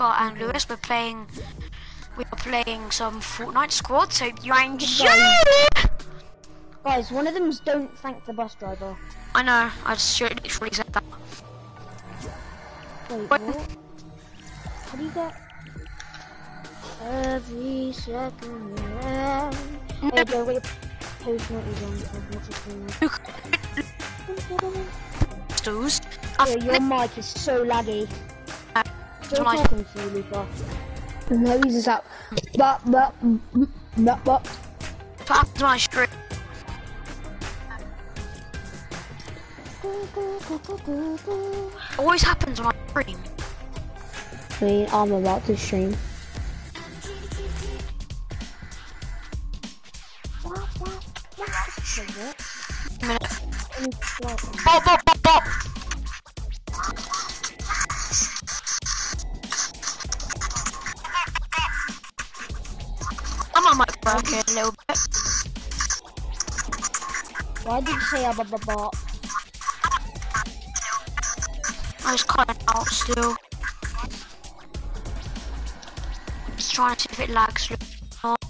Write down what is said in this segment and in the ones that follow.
Luca and Lewis. We're playing. We are playing some Fortnite squad. So you and Guys, one of them's don't thank the bus driver. I know. I just literally said that. Wait, What? How do you get? Every second around. No. Hey, Joe, wait. Post notice on. What's his? Stools. Yeah, your mic is so laggy. Still I- talking to you, Luca. No, he's just out. But, but, but, but. When I stream? Always happens when I stream. I mean, I'm about to stream. A minute. Any slight- Bop, bop, bop, bop. I'm on work here a little bit. Why did you say a blah blah I was cutting out still. Just trying to see if it lags. or not.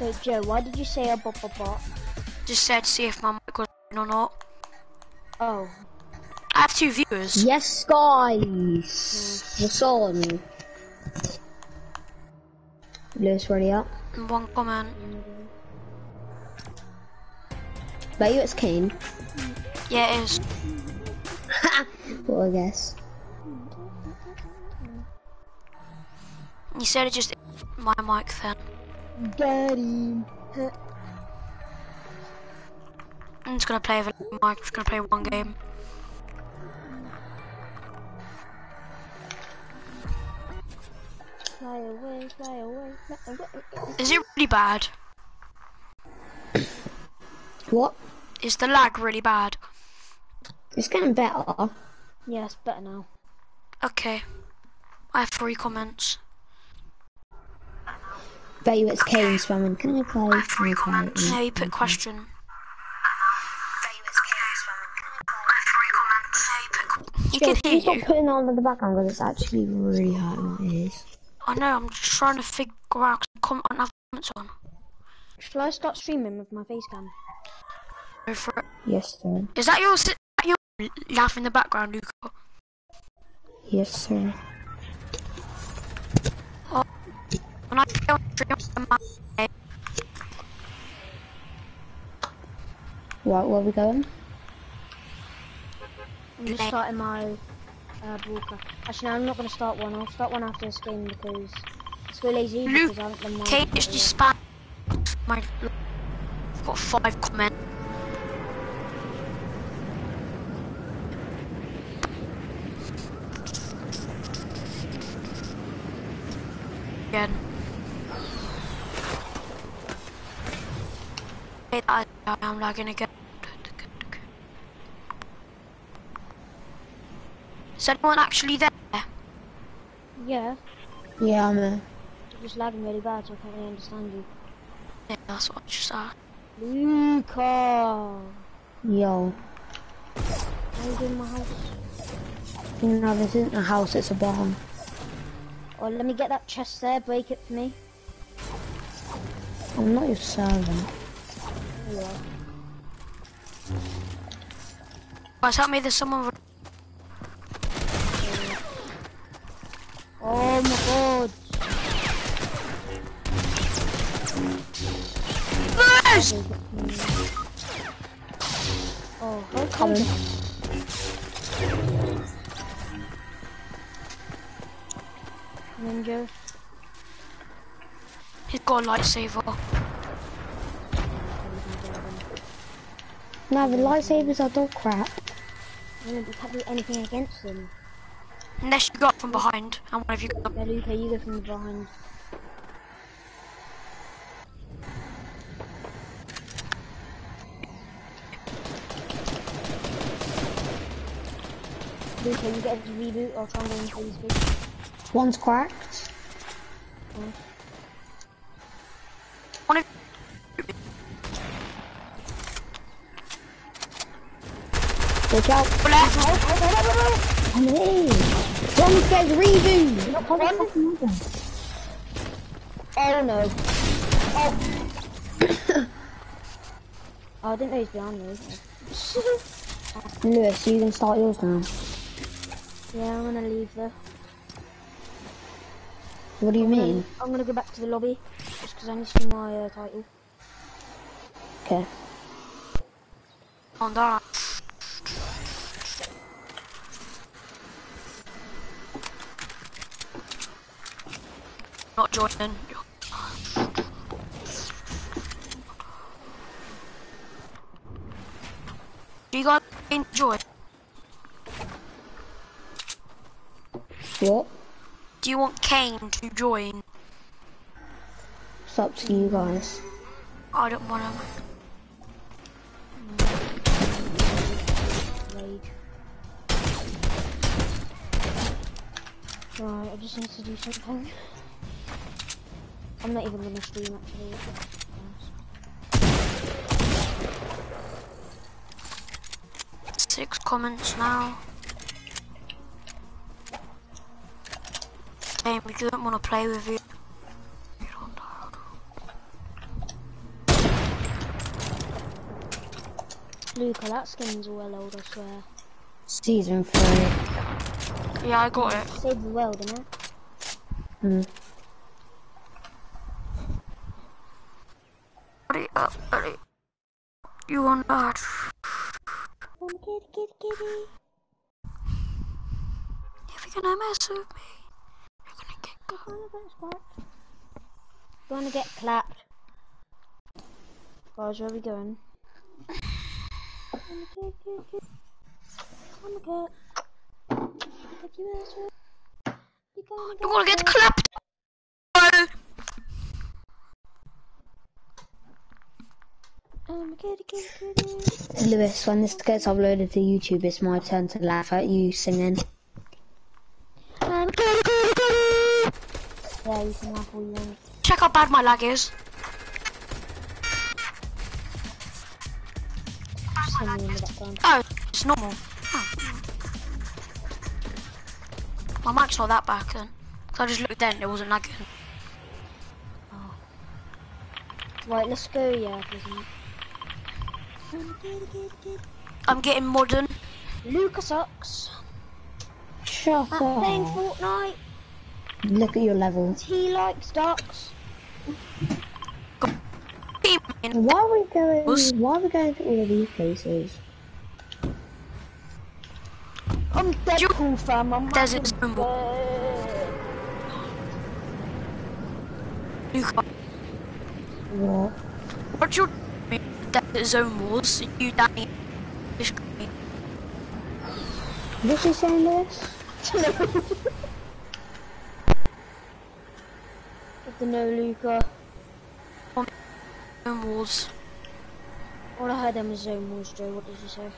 Wait, Joe, why did you say a blah blah blah? Just said to see if my mic was on or not. Oh, I have two viewers. Yes, guys. What's on? Lewis ready up. And one comment. Bet you it's Kane. Yeah, oh, it is. Well, I guess. You said it just my mic then. get him. I'm just gonna play with mic. I'm just gonna play one game. Fly away, fly away, fly away. Is it really bad? What? Is the lag really bad? It's getting better. Yeah, it's better now. Okay. I have three comments. Bet you it's Kane spamming. Can I play? Can I play? No, you put question. You Joe, can can hear you stop putting on in the background because it's actually really hurting my ears. I know, I'm just trying to figure out 'cause I can't have comments on. Shall I start streaming with my face cam? Go for it. Yes, sir. Is that your, si- your laugh in the background, Luca? Yes, sir. Oh, when I go on stream, I'm Right, where are we going? I'm just starting my uh. Actually, no, I'm not going to start one. I'll start one after this game because it's so lazy Luke, because I haven't done my... Kate is just spam my. I've got five comments. Again. I'm lagging again. Is anyone actually there? Yeah, Yeah, I'm there. you're just lagging really bad so I can't really understand you. Yeah, that's what I just asked. Luca! Yo. How you doing my house? No, this isn't a house, it's a barn. Oh, let me get that chest there, break it for me. I'm not your servant. There you are. Guys, help me, there's someone. Oh my god! Yes! Oh, how Coming. Ninja. He's got a lightsaber. Now the lightsabers are dog crap. I mean, we can't do anything against them. Unless you got from behind, and one of you got Yeah, Luca, you go from behind. Luca, you get a reboot or try and go into these big. One's cracked. one of Watch out. you left. Come here. Go. Someone gets reboot. Oh no. Oh. oh, I didn't know he was behind me. Lewis, you can start yours now. Yeah, I'm gonna leave though. What do you I'm gonna- mean? I'm gonna go back to the lobby just because I need to see my uh, title. Okay. On that. Not joining. Do you guys enjoy? What? Do you want Kane to join? It's up to you guys. I don't want to. Right, I just need to do something. I'm not even gonna stream actually. Six comments now. Kane, we don't want to play with you. You don't know. Luca, that skin's well old, I swear. Season three. Yeah, I got it. Saved the world, innit? Hmm. Ready up, uh, ready. You want that? Come kitty, kitty, kitty. If you're gonna mess with me, you're gonna get got. Gonna get clapped. Gonna get clapped. Guys, where are we going? Gonna get, get, get. Gonna get. Get you ass with. You gonna get. You're gonna get clapped. I'm a kitty, kitty, kitty. Lewis, when this gets uploaded to YouTube, it's my turn to laugh at you singing. I'm kitty, kitty, kitty. Yeah, you can laugh all you want. check how bad my lag is. Just sing me in the background. Oh, it's normal. Oh. My mic's not that bad then. 'Cause I just looked then, it wasn't lagging. Oh. Right, let's go, yeah. I'm getting modern. Luca sucks. Shut At playing. Fortnite, Look at your level. he likes ducks. Team Why are we going? Us- Why are we going to all of these places? I'm Deadpool fam, I'm Desert massive Symbol. bird. Luca, What? what's your Desert Zone Wars? You, Danny, this guy. What's he saying, Lewis? I don't know, Luca. Zone Wars. All I heard them was Zone Wars, Joe. What did you say?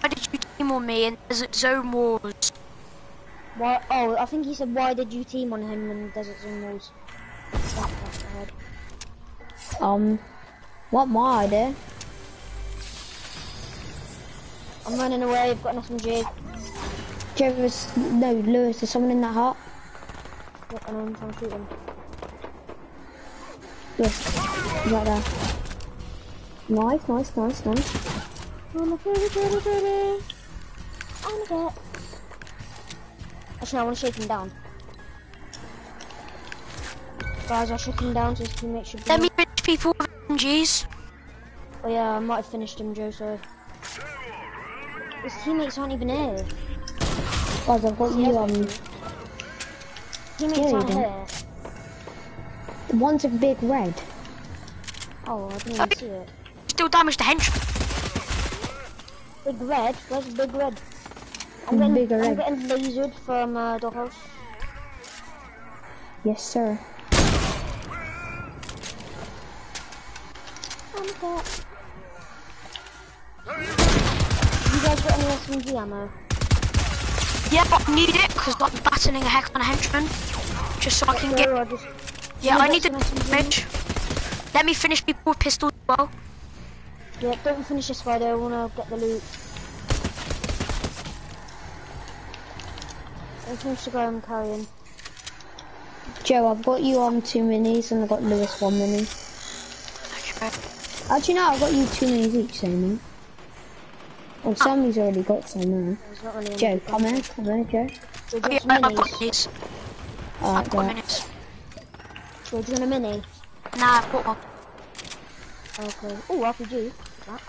Why did you team on me in Desert Zone Wars? Why? Oh, I think he said, why did you team on him in Desert Zone Wars? That, that's what I heard. Um, what my idea? I'm running away. I've got an SMG. Jervis, no, Lewis, there's someone in that hut. Look, and I'm trying to shoot him. Look, he's right there. Nice, nice, nice, nice. I'm a kitty, kitty, kitty. I'm a cat. Actually, I want to shake him down. Guys, I shook him down so his teammates should be. Let me finish people with MGs. Oh yeah, I might have finished him, Joe. So his teammates aren't even here. Guys, I've got you, um, Teammates Yeah, you aren't do. here. one's a big red. Oh, I didn't even see it. Still damage the hench. Big red. Where's big red? I'm getting, Bigger I'm red. getting lasered from uh, doghouse. Yes, sir. I'm a cat. You guys got any SMG ammo? Yeah, but I need it because I'm battling a heck on a henchman. Just so I can get. I just Yeah, I need the some damage. Let me finish people with pistols as well. yeah. Don't finish this fight. I wanna get the loot. Which one's to go I'm carrying? Joe, I've got you on two minis and I've got Lewis one mini. Okay. Actually, no, I've got you two minis each, Sammy. Oh, Sammy's already got some now. There's really Joe, come here, come here, Joe. Joe, Oh yeah, I've got some minis? these. Alright, I've got right. minis. Joe, do you want a mini? Nah, I've got one. Okay. Oh, RPG. That.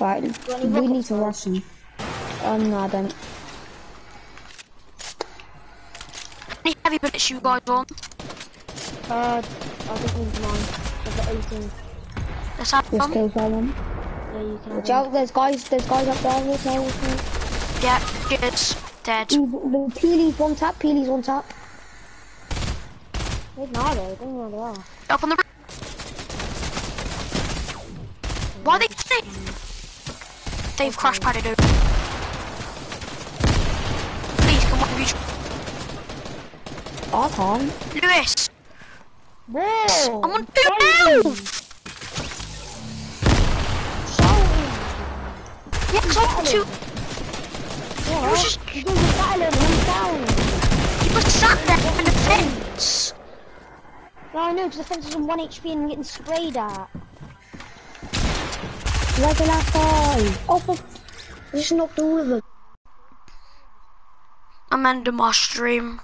Right, got any we need to rush him. Oh, no, I don't. Any heavy bullets you guys want? Uh, I'll just need mine. I've got 18. Let's have Just kill someone. Yeah, you can Watch out, there's guys, there's guys up there. Watch out, watch out. Yeah, cheers. Dead. Ooh, The Peely's one tap, Peely's one tap. Where's Nardo? I don't know where they are. Up on the roof. Why are they stay? They've crash padded over. Please, come on, you. I can't. Lewis, Whoa! I'm on two now. Yeah, 'cause I'm two. Yeah, You was just, you guys are battling, I'm down. you was sat there in the fence. No, I know, because the fence is on 1 HP and I'm getting sprayed at. Where's the last guy? Oh, fuck. I just knocked all of them. I'm ending my stream.